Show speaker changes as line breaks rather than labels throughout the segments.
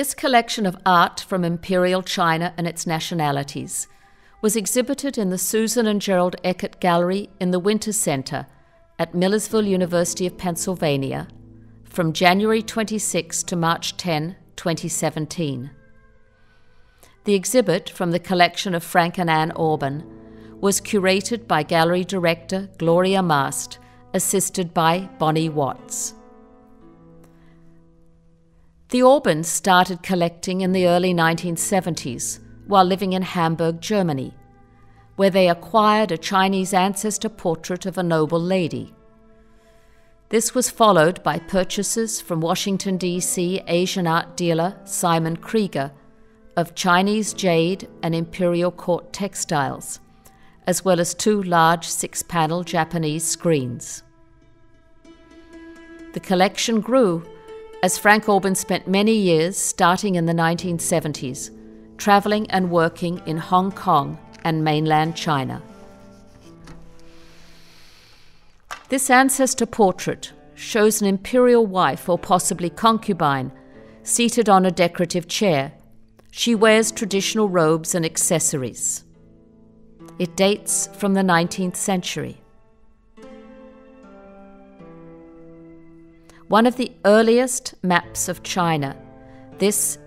This collection of art from Imperial China and its nationalities was exhibited in the Susan and Gerald Eckert Gallery in the Winter Center at Millersville University of Pennsylvania from January 26 to March 10, 2017. The exhibit from the collection of Frank and Ann Orban was curated by gallery director Gloria Mast, assisted by Bonnie Watts. The Orbans started collecting in the early 1970s while living in Hamburg, Germany, where they acquired a Chinese ancestor portrait of a noble lady. This was followed by purchases from Washington, D.C. Asian art dealer Simon Krieger of Chinese jade and imperial court textiles, as well as two large six panel Japanese screens. The collection grew as Frank Orban spent many years, starting in the 1970s, traveling and working in Hong Kong and mainland China. This ancestor portrait shows an imperial wife or possibly concubine seated on a decorative chair. She wears traditional robes and accessories. It dates from the 19th century. One of the earliest maps of China, this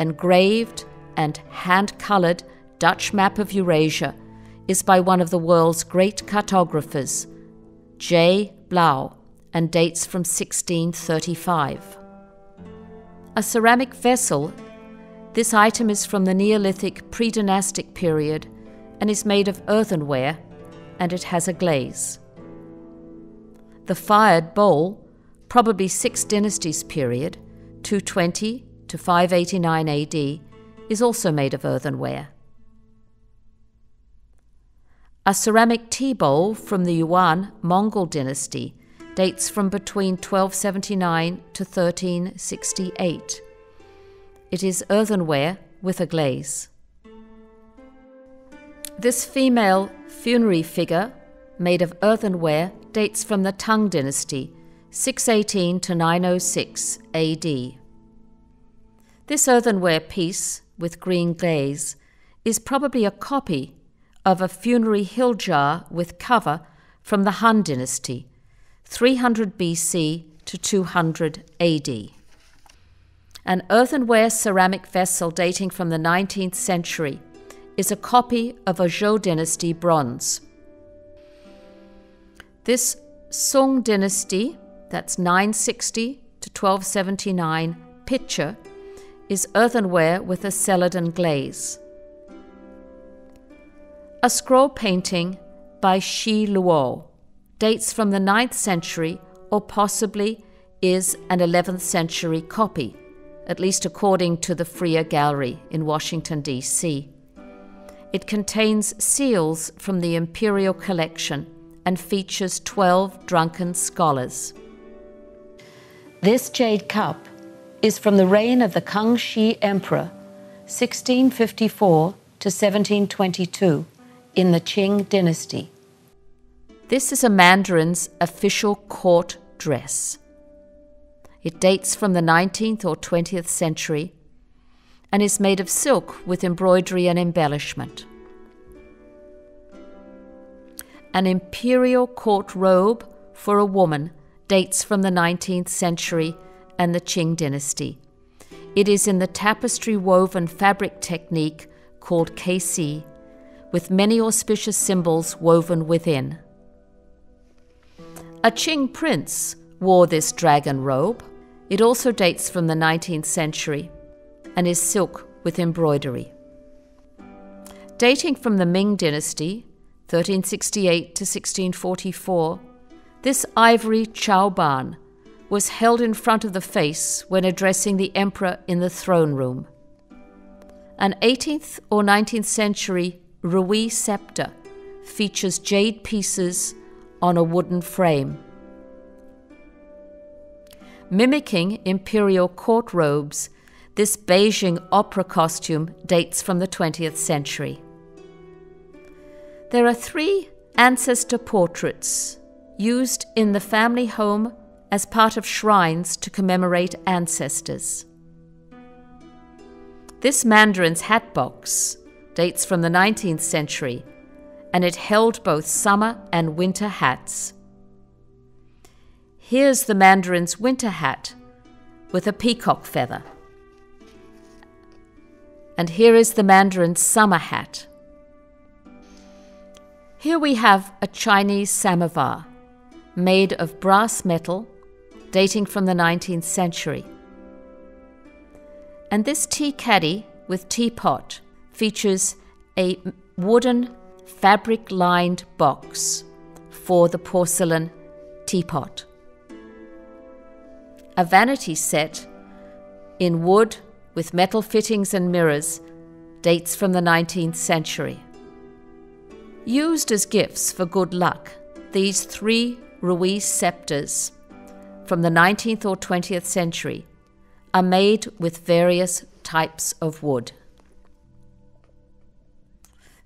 engraved and hand colored Dutch map of Eurasia is by one of the world's great cartographers, J. Blaeu, and dates from 1635. A ceramic vessel, this item is from the Neolithic pre dynastic period and is made of earthenware, and it has a glaze. The fired bowl, probably six dynasties period, 220 to 589 AD, is also made of earthenware. A ceramic tea bowl from the Yuan Mongol dynasty dates from between 1279 to 1368. It is earthenware with a glaze. This female funerary figure, made of earthenware, dates from the Tang dynasty, 618 to 906 AD. This earthenware piece, with green glaze, is probably a copy of a funerary hill jar with cover from the Han dynasty, 300 BC to 200 AD. An earthenware ceramic vessel dating from the 19th century is a copy of a Zhou dynasty bronze. This Song dynasty, that's 960 to 1279, pitcher is earthenware with a celadon glaze a scroll painting by Shi Luo dates from the 9th century or possibly is an 11th century copy, at least according to the Freer Gallery in Washington, D.C. It contains seals from the Imperial Collection and features 12 drunken scholars. This jade cup is from the reign of the Kangxi Emperor, 1654 to 1722 in the Qing dynasty. This is a mandarin's official court dress. It dates from the 19th or 20th century and is made of silk with embroidery and embellishment. An imperial court robe for a woman dates from the 19th century and the Qing dynasty. It is in the tapestry woven fabric technique called kesi with many auspicious symbols woven within. A Qing prince wore this dragon robe. It also dates from the 19th century and is silk with embroidery. Dating from the Ming Dynasty, 1368 to 1644, this ivory chaoban was held in front of the face when addressing the emperor in the throne room. An 18th or 19th century Ruyi scepter features jade pieces on a wooden frame. Mimicking imperial court robes, this Beijing opera costume dates from the 20th century. There are three ancestor portraits used in the family home as part of shrines to commemorate ancestors. This mandarin's hat box dates from the 19th century and it held both summer and winter hats. Here's the mandarin's winter hat with a peacock feather. And here is the mandarin's summer hat. Here we have a Chinese samovar made of brass metal dating from the 19th century. And this tea caddy with teapot features a wooden fabric lined box for the porcelain teapot. A vanity set in wood with metal fittings and mirrors dates from the 19th century. Used as gifts for good luck, these three Ruyi scepters from the 19th or 20th century are made with various types of wood.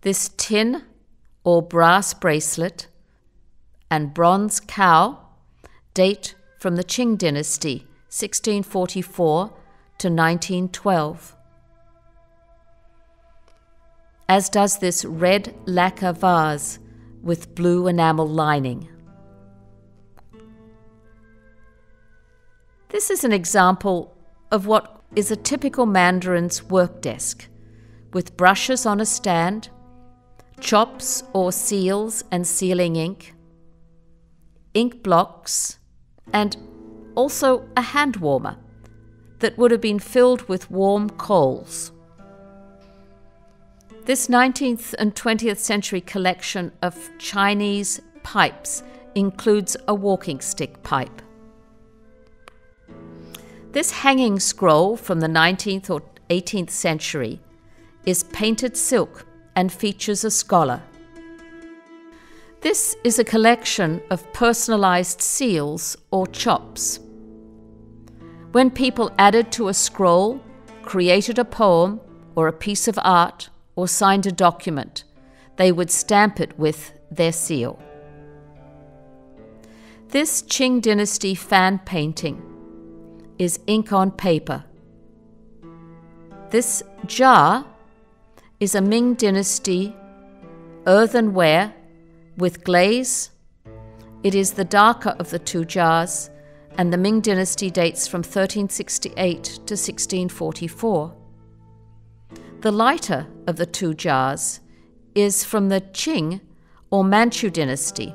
This tin or brass bracelet and bronze cow date from the Qing dynasty, 1644 to 1912. As does this red lacquer vase with blue enamel lining. This is an example of what is a typical Mandarin's work desk, with brushes on a stand, chops or seals and sealing ink, ink blocks, and also a hand warmer that would have been filled with warm coals. This 19th and 20th century collection of Chinese pipes includes a walking stick pipe. This hanging scroll from the 19th or 18th century is painted silk and features a scholar. This is a collection of personalized seals or chops. When people added to a scroll, created a poem or a piece of art, or signed a document, they would stamp it with their seal. This Qing Dynasty fan painting is ink on paper. This jar is a Ming Dynasty earthenware with glaze. It is the darker of the two jars, and the Ming Dynasty dates from 1368 to 1644. The lighter of the two jars is from the Qing or Manchu Dynasty,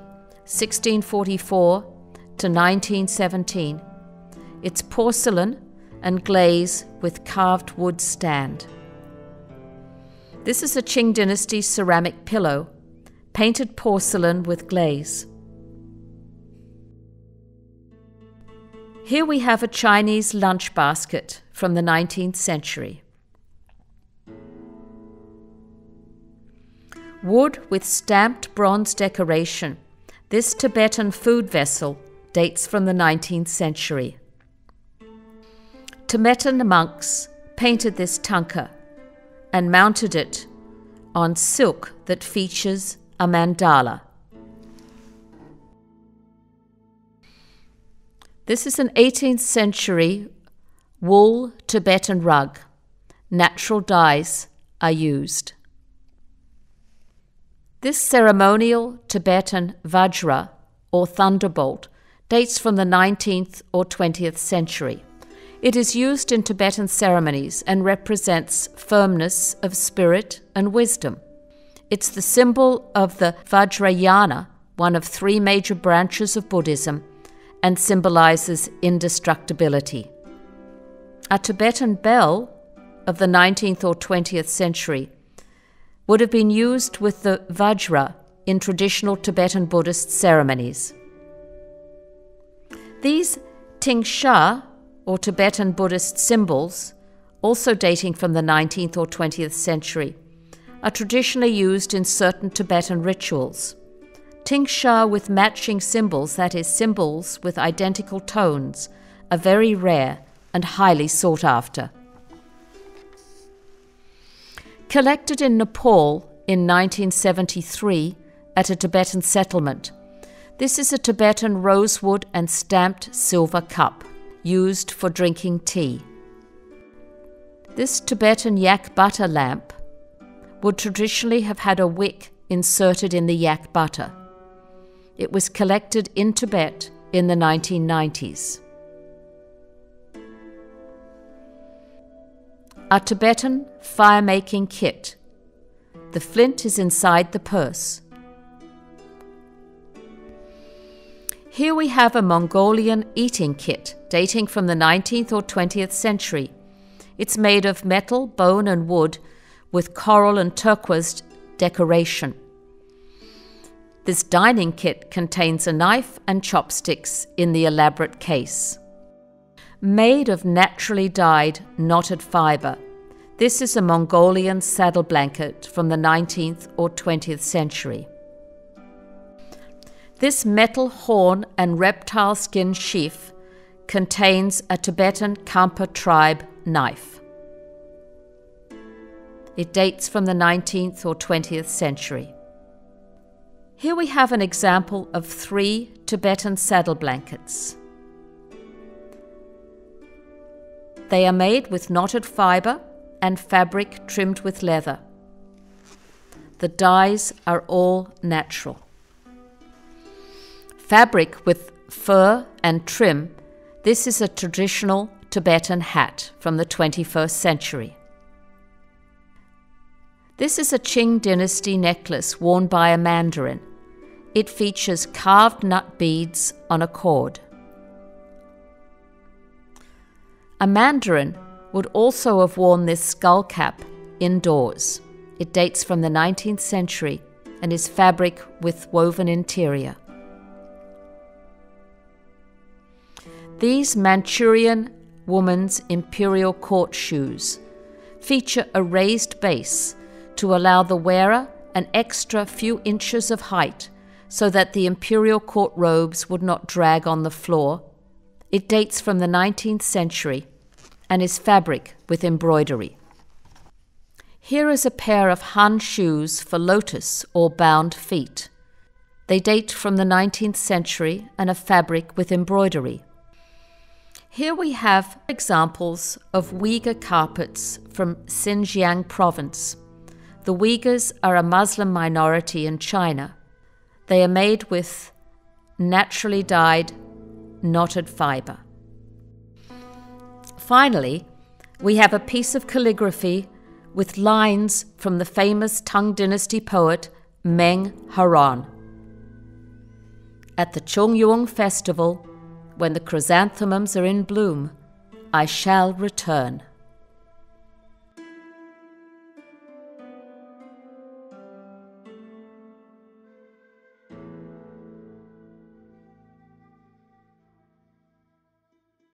1644 to 1917. It's porcelain and glaze with carved wood stand. This is a Qing Dynasty ceramic pillow, painted porcelain with glaze. Here we have a Chinese lunch basket from the 19th century. Wood with stamped bronze decoration. This Tibetan food vessel dates from the 19th century. Tibetan monks painted this thangka and mounted it on silk that features a mandala. This is an 18th century wool Tibetan rug. Natural dyes are used. This ceremonial Tibetan vajra, or thunderbolt, dates from the 19th or 20th century. It is used in Tibetan ceremonies and represents firmness of spirit and wisdom. It's the symbol of the Vajrayana, one of three major branches of Buddhism, and symbolizes indestructibility. A Tibetan bell of the 19th or 20th century would have been used with the Vajra in traditional Tibetan Buddhist ceremonies. These Tingsha or Tibetan Buddhist cymbals, also dating from the 19th or 20th century, are traditionally used in certain Tibetan rituals. Tingsha with matching cymbals, that is, cymbals with identical tones, are very rare and highly sought after. Collected in Nepal in 1973 at a Tibetan settlement, this is a Tibetan rosewood and stamped silver cup used for drinking tea. This Tibetan yak butter lamp would traditionally have had a wick inserted in the yak butter. It was collected in Tibet in the 1990s. A Tibetan fire making kit. The flint is inside the purse. Here we have a Mongolian eating kit dating from the 19th or 20th century. It's made of metal, bone, and wood with coral and turquoise decoration. This dining kit contains a knife and chopsticks in the elaborate case. Made of naturally dyed knotted fiber, this is a Mongolian saddle blanket from the 19th or 20th century. This metal horn and reptile skin sheath contains a Tibetan Khampa tribe knife. It dates from the 19th or 20th century. Here we have an example of three Tibetan saddle blankets. They are made with knotted fiber and fabric trimmed with leather. The dyes are all natural. Fabric with fur and trim, this is a traditional Tibetan hat from the 21st century. This is a Qing dynasty necklace worn by a mandarin. It features carved nut beads on a cord. A mandarin would also have worn this skull cap indoors. It dates from the 19th century and is fabric with woven interior. These Manchurian woman's imperial court shoes feature a raised base to allow the wearer an extra few inches of height so that the imperial court robes would not drag on the floor. It dates from the 19th century and is fabric with embroidery. Here is a pair of Han shoes for lotus or bound feet. They date from the 19th century and are fabric with embroidery. Here we have examples of Uyghur carpets from Xinjiang province. The Uyghurs are a Muslim minority in China. They are made with naturally dyed knotted fiber. Finally, we have a piece of calligraphy with lines from the famous Tang Dynasty poet Meng Haoran. At the Chongyang festival, when the chrysanthemums are in bloom, I shall return.